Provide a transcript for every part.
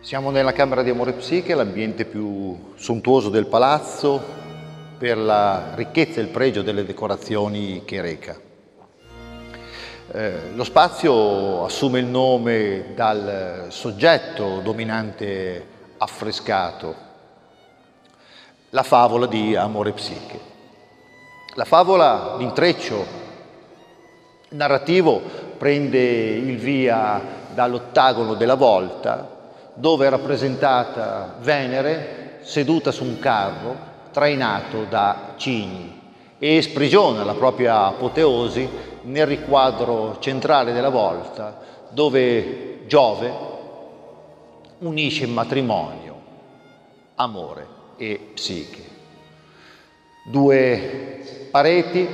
Siamo nella camera di Amore Psiche, l'ambiente più sontuoso del palazzo per la ricchezza e il pregio delle decorazioni che reca. Eh, lo spazio assume il nome dal soggetto dominante affrescato, la favola di Amore Psiche. La favola, l'intreccio narrativo prende il via dall'ottagono della volta dove è rappresentata Venere seduta su un carro trainato da cigni e sprigiona la propria apoteosi nel riquadro centrale della volta dove Giove unisce matrimonio amore e psiche. Due pareti,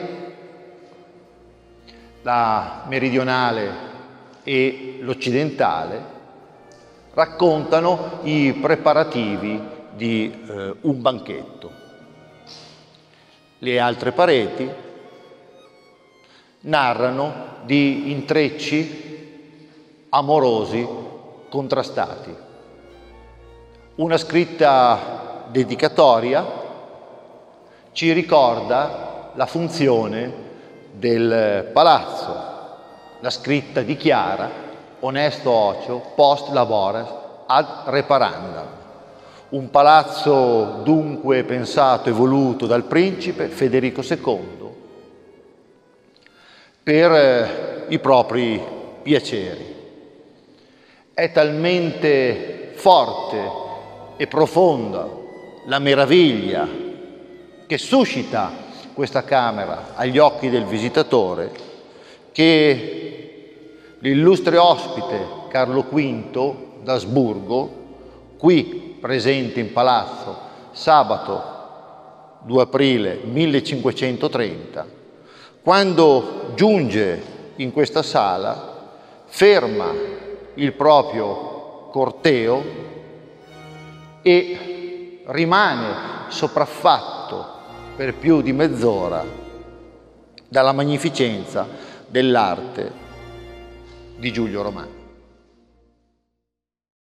la meridionale e l'occidentale, raccontano i preparativi di eh, un banchetto. Le altre pareti narrano di intrecci amorosi contrastati. Una scritta dedicatoria ci ricorda la funzione del palazzo. La scritta dichiara onesto ocio, post labores, ad reparandam. Un palazzo dunque pensato e voluto dal principe Federico II per eh, i propri piaceri. È talmente forte e profonda la meraviglia che suscita questa camera agli occhi del visitatore che L'illustre ospite Carlo V d'Asburgo, qui presente in palazzo sabato 2 aprile 1530, quando giunge in questa sala, ferma il proprio corteo e rimane sopraffatto per più di mezz'ora dalla magnificenza dell'arte di Giulio Romano.